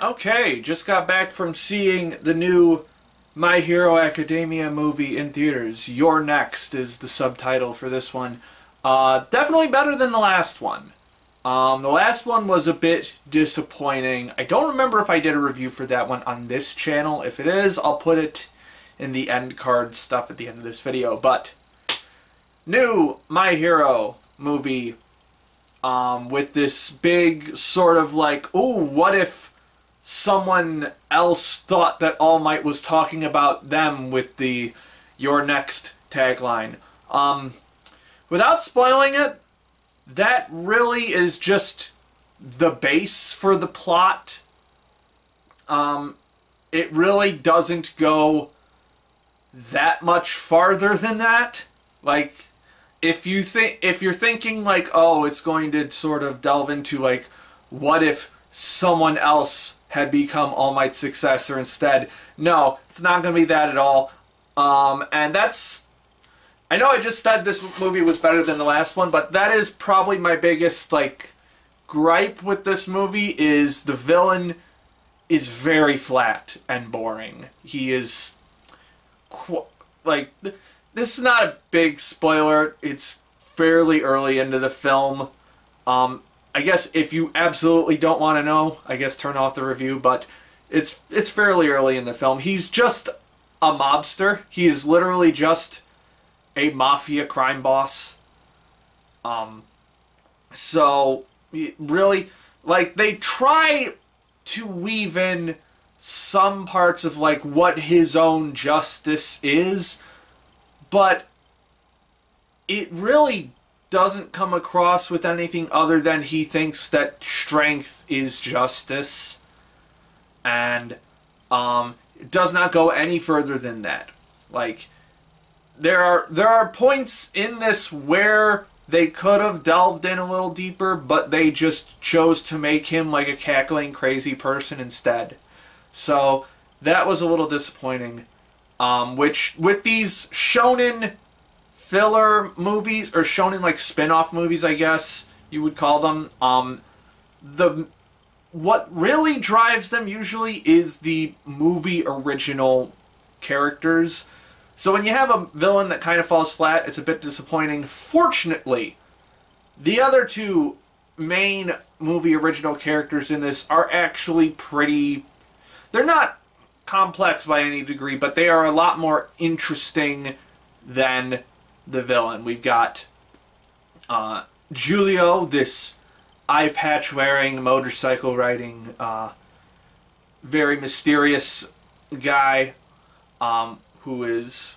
Okay, just got back from seeing the new My Hero Academia movie in theaters. You're Next is the subtitle for this one. Uh, definitely better than the last one. Um, the last one was a bit disappointing. I don't remember if I did a review for that one on this channel. If it is, I'll put it in the end card stuff at the end of this video. But, new My Hero movie um, with this big sort of like, oh, what if someone else thought that All Might was talking about them with the You're Next tagline. Um, without spoiling it, that really is just the base for the plot. Um, it really doesn't go that much farther than that. Like, if you think if you're thinking like, oh, it's going to sort of delve into like, what if someone else had become All Might's successor instead. No, it's not going to be that at all. Um, and that's. I know I just said this movie was better than the last one, but that is probably my biggest, like, gripe with this movie is the villain is very flat and boring. He is. like, this is not a big spoiler. It's fairly early into the film. Um, I guess if you absolutely don't want to know, I guess turn off the review, but it's it's fairly early in the film. He's just a mobster. He is literally just a mafia crime boss. Um so really like they try to weave in some parts of like what his own justice is, but it really doesn't come across with anything other than he thinks that strength is justice and um, does not go any further than that. Like there are there are points in this where they could have delved in a little deeper, but they just chose to make him like a cackling crazy person instead. So that was a little disappointing. Um, which with these shonen filler movies or shonen like spin-off movies, I guess you would call them. Um, the what really drives them usually is the movie original characters. So when you have a villain that kind of falls flat, it's a bit disappointing. Fortunately, the other two main movie original characters in this are actually pretty they're not complex by any degree, but they are a lot more interesting than the villain. We've got uh, Giulio, this eye patch wearing, motorcycle riding, uh, very mysterious guy um, who is,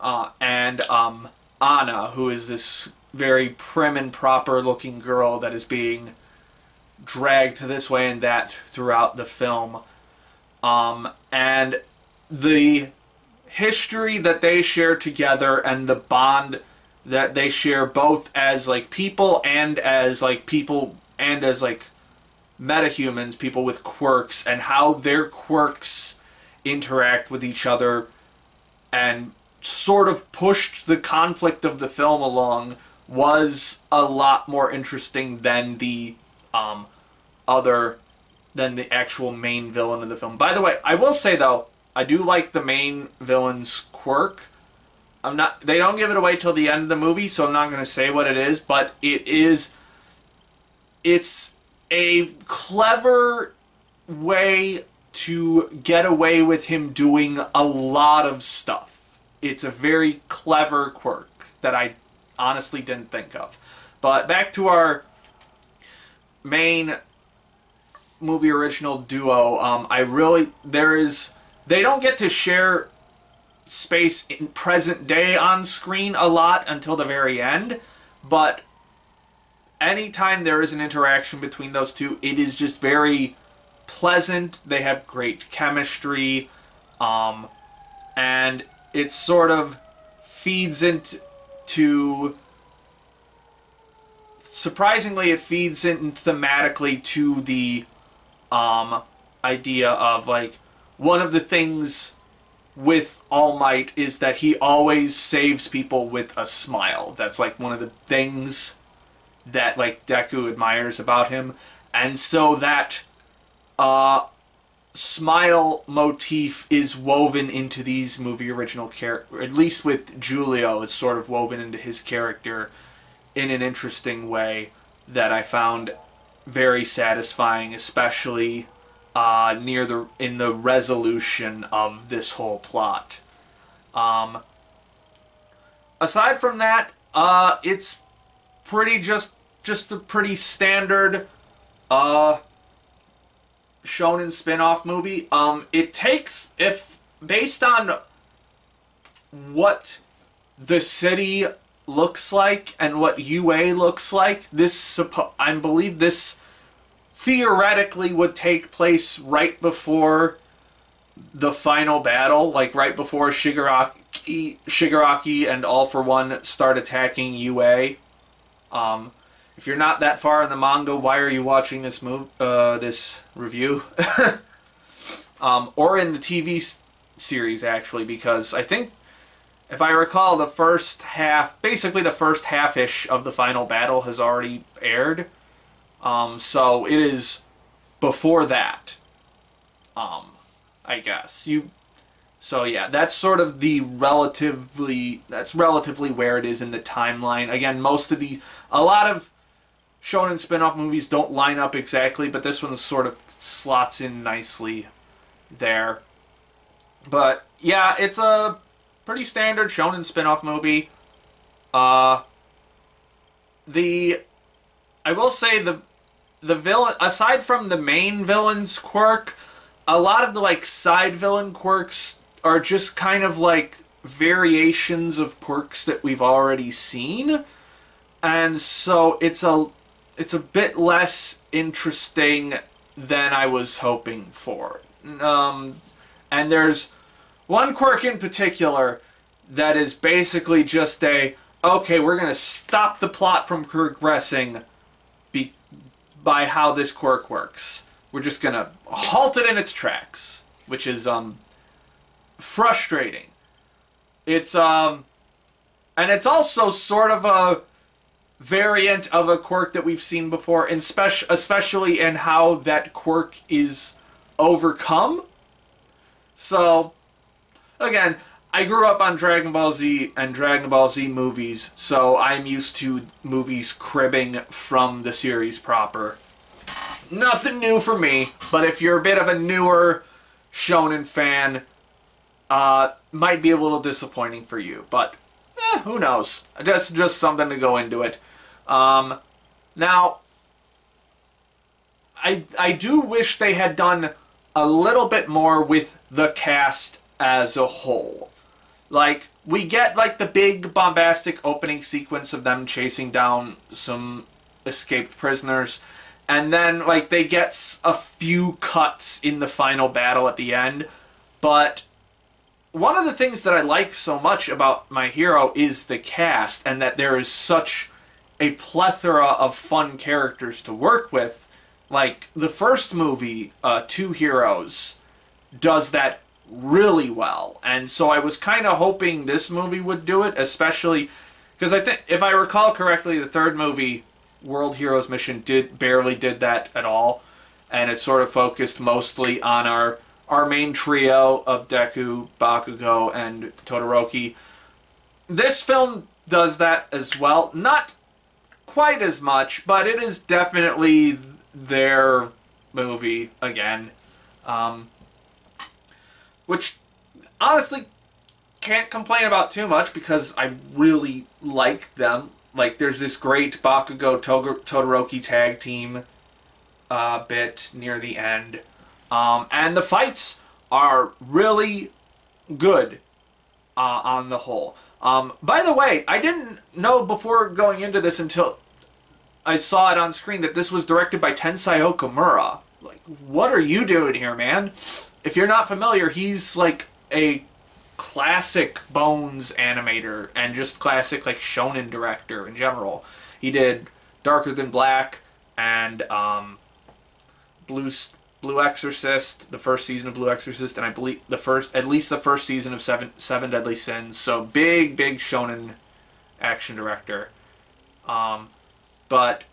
uh, and um, Anna, who is this very prim and proper looking girl that is being dragged to this way and that throughout the film. Um, and the history that they share together and the bond that they share both as like people and as like people and as like metahumans, people with quirks, and how their quirks interact with each other and sort of pushed the conflict of the film along was a lot more interesting than the um, other than the actual main villain of the film. By the way, I will say though, I do like the main villain's quirk. I'm not. They don't give it away till the end of the movie, so I'm not going to say what it is. But it is. It's a clever way to get away with him doing a lot of stuff. It's a very clever quirk that I honestly didn't think of. But back to our main movie original duo. Um, I really there is they don't get to share space in present day on screen a lot until the very end, but anytime there is an interaction between those two, it is just very pleasant. They have great chemistry, um, and it sort of feeds into. Surprisingly, it feeds in thematically to the um, idea of like one of the things with All Might is that he always saves people with a smile. That's like one of the things that like Deku admires about him. And so that uh, smile motif is woven into these movie original character. At least with Giulio it's sort of woven into his character in an interesting way that I found very satisfying, especially uh, near the in the resolution of this whole plot. Um, aside from that, uh, it's pretty just just a pretty standard uh, shonen spin-off movie. Um, it takes if based on what the city looks like and what UA looks like, this I believe this theoretically would take place right before the final battle, like right before Shigaraki, Shigaraki and All for One start attacking UA. Um, if you're not that far in the manga, why are you watching this move, uh, this review? um, or in the TV series, actually, because I think, if I recall, the first half, basically the first half-ish of the final battle has already aired. Um, so it is before that. Um, I guess you. So yeah, that's sort of the relatively. That's relatively where it is in the timeline. Again, most of the a lot of shonen spin-off movies don't line up exactly, but this one sort of slots in nicely there. But yeah, it's a pretty standard shonen spin-off movie. Uh the I will say the the villain aside from the main villain's quirk, a lot of the like side villain quirks are just kind of like variations of quirks that we've already seen. And so it's a it's a bit less interesting than I was hoping for. Um, and there's one quirk in particular that is basically just a okay, we're gonna stop the plot from progressing by how this quirk works. We're just gonna halt it in its tracks, which is um frustrating. It's um and it's also sort of a variant of a quirk that we've seen before, and spec- especially in how that quirk is overcome. So, again, I grew up on Dragon Ball Z and Dragon Ball Z movies, so I'm used to movies cribbing from the series proper. Nothing new for me, but if you're a bit of a newer shonen fan, uh, might be a little disappointing for you. But eh, who knows? Just just something to go into it. Um, now, I I do wish they had done a little bit more with the cast as a whole. Like we get like the big bombastic opening sequence of them chasing down some escaped prisoners and then like they get a few cuts in the final battle at the end but one of the things that I like so much about my hero is the cast and that there is such a plethora of fun characters to work with. Like the first movie, uh, Two Heroes, does that really well, and so I was kind of hoping this movie would do it, especially because I think if I recall correctly, the third movie, World Heroes Mission, did barely did that at all, and it sort of focused mostly on our our main trio of Deku, Bakugo, and Todoroki. This film does that as well. Not quite as much, but it is definitely their movie again. Um, which, honestly, can't complain about too much because I really like them. Like, there's this great Bakugo Todoroki tag team uh, bit near the end. Um, and the fights are really good uh, on the whole. Um, by the way, I didn't know before going into this until I saw it on screen that this was directed by Tensai Okamura. Like, what are you doing here, man? If you're not familiar, he's like a classic Bones animator and just classic like shonen director in general. He did Darker Than Black and um, Blue Blue Exorcist, the first season of Blue Exorcist, and I believe the first, at least the first season of Seven Seven Deadly Sins. So big, big shonen action director. Um, but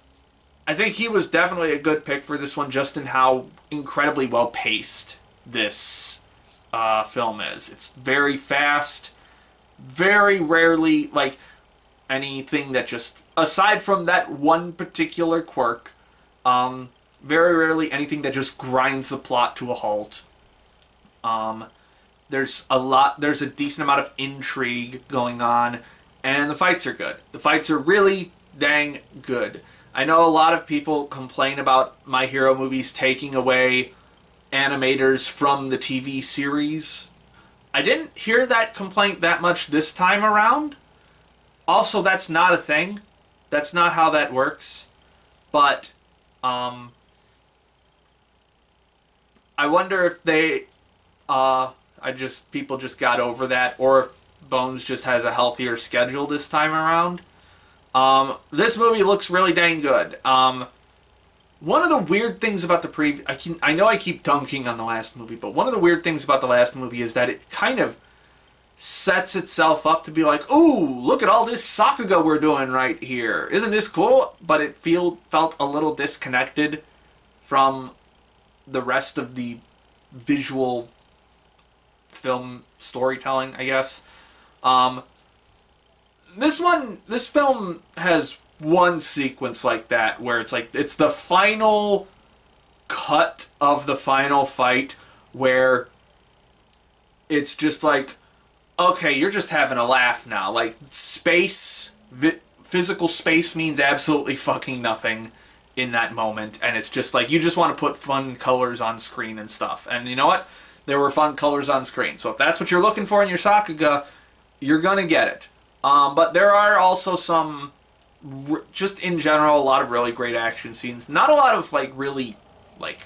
I think he was definitely a good pick for this one, just in how incredibly well paced this uh, film is. It's very fast, very rarely like anything that just aside from that one particular quirk, um, very rarely anything that just grinds the plot to a halt. Um, there's a lot. There's a decent amount of intrigue going on, and the fights are good. The fights are really dang good. I know a lot of people complain about My Hero movies taking away animators from the TV series. I didn't hear that complaint that much this time around. Also, that's not a thing. That's not how that works. But, um, I wonder if they, uh, I just, people just got over that, or if Bones just has a healthier schedule this time around. Um, this movie looks really dang good. Um, one of the weird things about the pre I can I know I keep dunking on the last movie, but one of the weird things about the last movie is that it kind of sets itself up to be like, "Ooh, look at all this Sakuga we're doing right here. Isn't this cool?" But it feel felt a little disconnected from the rest of the visual film storytelling, I guess. Um, this one, this film has one sequence like that where it's like it's the final cut of the final fight where it's just like okay you're just having a laugh now. Like space physical space means absolutely fucking nothing in that moment. And it's just like you just want to put fun colors on screen and stuff. And you know what? There were fun colors on screen. So if that's what you're looking for in your sakuga you're gonna get it. Um, but there are also some just in general, a lot of really great action scenes. Not a lot of like really like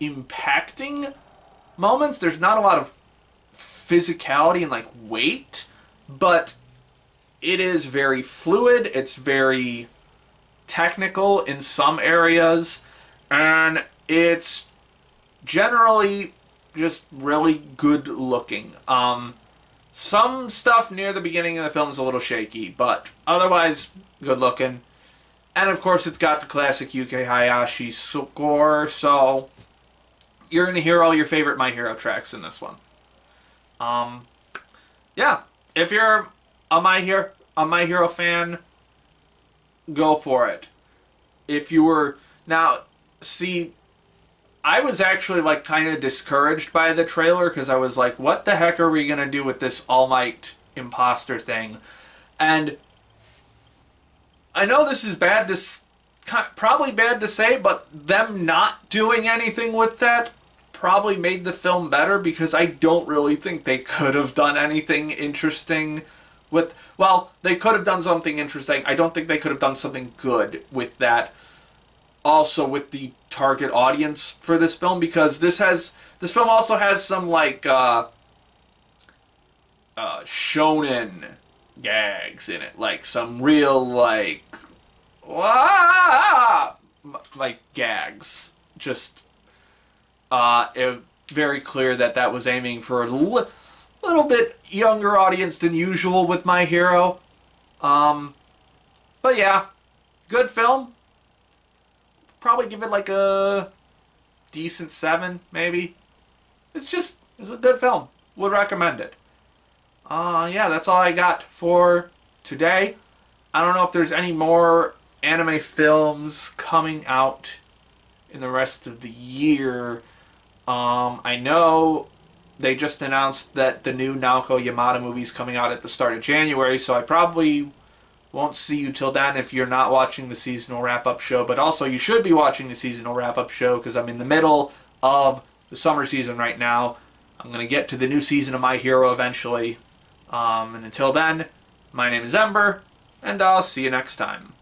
impacting moments. There's not a lot of physicality and like weight, but it is very fluid. It's very technical in some areas, and it's generally just really good looking. Um, some stuff near the beginning of the film is a little shaky, but otherwise good looking. And of course, it's got the classic Yuki Hayashi score, so you're going to hear all your favorite My Hero tracks in this one. Um, yeah, if you're a My Hero a My Hero fan, go for it. If you were now, see, I was actually like kind of discouraged by the trailer because I was like, what the heck are we gonna do with this All Might imposter thing? And I know this is bad to probably bad to say, but them not doing anything with that probably made the film better because I don't really think they could have done anything interesting with well, they could have done something interesting. I don't think they could have done something good with that. Also with the target audience for this film because this has this film also has some like uh, uh, shonen gags in it, like some real like Wah! like gags. Just uh, it, very clear that that was aiming for a li- little bit younger audience than usual with My Hero. Um, but yeah, good film probably give it like a decent seven, maybe. It's just it's a good film. Would recommend it. Uh, yeah, that's all I got for today. I don't know if there's any more anime films coming out in the rest of the year. Um, I know they just announced that the new Naoko Yamada movie is coming out at the start of January, so I probably won't see you till then if you're not watching the seasonal wrap up show. But also, you should be watching the seasonal wrap up show because I'm in the middle of the summer season right now. I'm going to get to the new season of My Hero eventually. Um, and until then, my name is Ember, and I'll see you next time.